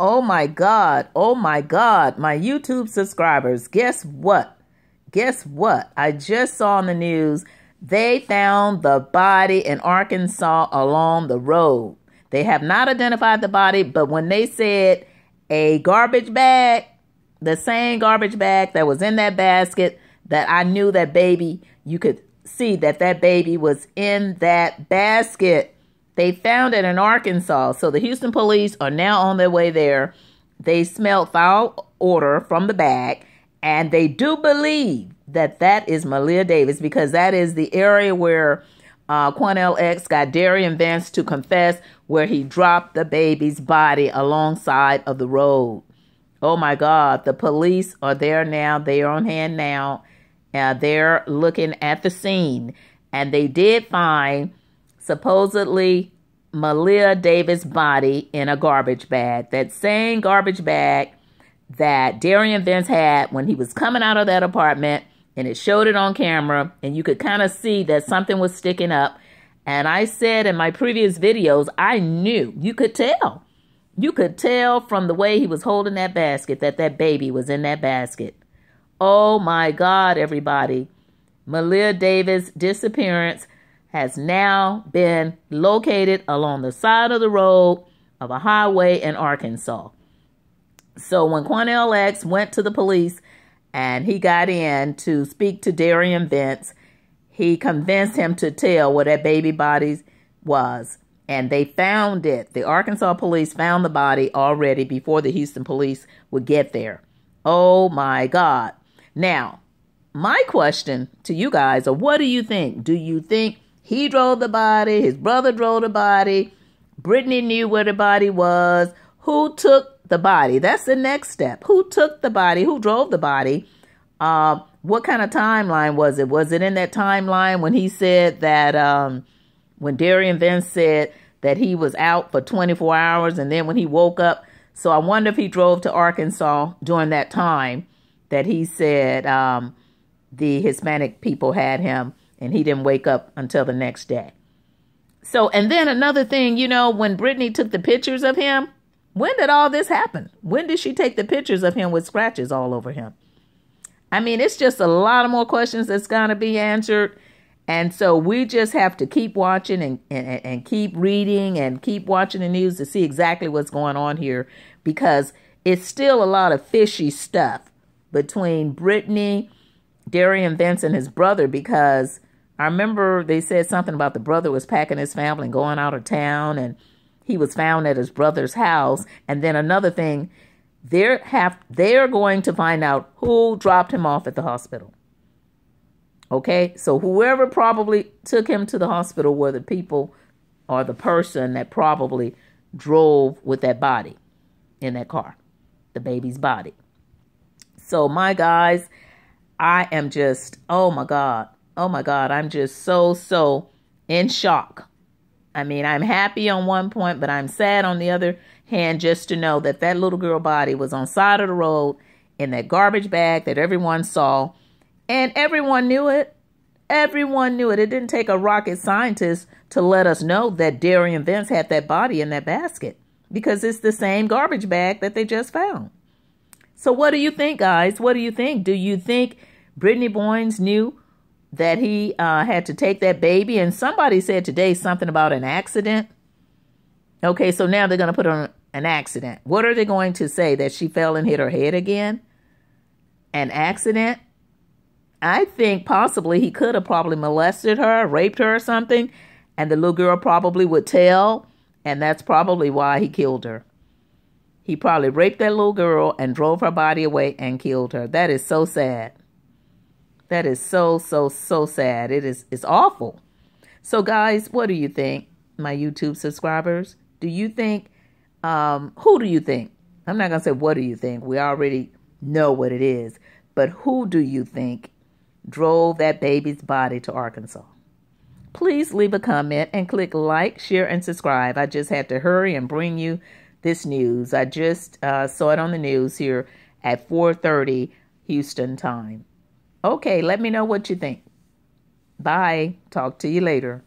Oh my God. Oh my God. My YouTube subscribers, guess what? Guess what? I just saw on the news they found the body in Arkansas along the road. They have not identified the body, but when they said a garbage bag, the same garbage bag that was in that basket that I knew that baby, you could see that that baby was in that basket. They found it in Arkansas. So the Houston police are now on their way there. They smelled foul odor from the bag, and they do believe that that is Maleah Davis because that is the area where uh, Quanell X got Derion Vence to confess where he dropped the baby's body alongside of the road. Oh my God, the police are there now. They are on hand now. Uh, they're looking at the scene. And they did find supposedly Maleah Davis' body in a garbage bag. That same garbage bag that Derion Vence had when he was coming out of that apartment. And it showed it on camera. And you could kind of see that something was sticking up. And I said in my previous videos, I knew, you could tell. You could tell from the way he was holding that basket that that baby was in that basket. Oh my God, everybody. Maleah Davis' disappearance has now been located along the side of the road of a highway in Arkansas. So when Quanell X went to the police and he got in to speak to Derion Vence, he convinced him to tell where that baby body was. And they found it. The Arkansas police found the body already before the Houston police would get there. Oh my God. Now, my question to you guys are what do you think? Do you think he drove the body, his brother drove the body, Brittany knew where the body was? Who took the body? That's the next step. Who took the body? Who drove the body? Uh, what kind of timeline was it? Was it in that timeline when he said that, um, when Derion Vence said that he was out for 24 hours and then when he woke up? So I wonder if he drove to Arkansas during that time that he said um, the Hispanic people had him and he didn't wake up until the next day. So, and then another thing, you know, when Brittany took the pictures of him, when did all this happen? When did she take the pictures of him with scratches all over him? I mean, it's just a lot of more questions that's going to be answered. And so we just have to keep watching and, and, and keep reading and keep watching the news to see exactly what's going on here because it's still a lot of fishy stuff between Brittany, Derion Vence, and his brother because I remember they said something about the brother was packing his family and going out of town and he was found at his brother's house. And then another thing, they're have they're going to find out who dropped him off at the hospital. Okay, so whoever probably took him to the hospital were the people or the person that probably drove with that body in that car, the baby's body. So, my guys, I am just, oh my God, oh my God, I'm just so, so in shock. I mean, I'm happy on one point, but I'm sad on the other hand just to know that that little girl body was on side of the road in that garbage bag that everyone saw and everyone knew it. Everyone knew it. It didn't take a rocket scientist to let us know that Derion Vence had that body in that basket because it's the same garbage bag that they just found. So what do you think, guys? What do you think? Do you think Brittany Bowens knew that he uh, had to take that baby? And somebody said today something about an accident. Okay, so now they're going to put on an accident. What are they going to say? That she fell and hit her head again? An accident? I think possibly he could have probably molested her, raped her or something, and the little girl probably would tell, and that's probably why he killed her. He probably raped that little girl and drove her body away and killed her. That is so sad. That is so, so, so sad. It is it's awful. So guys, what do you think, my YouTube subscribers? Do you think um who do you think? I'm not gonna say what do you think. We already know what it is. But who do you think drove that baby's body to Arkansas? Please leave a comment and click like, share, and subscribe. I just had to hurry and bring you this news. I just uh, saw it on the news here at 4:30 Houston time. Okay, let me know what you think. Bye. Talk to you later.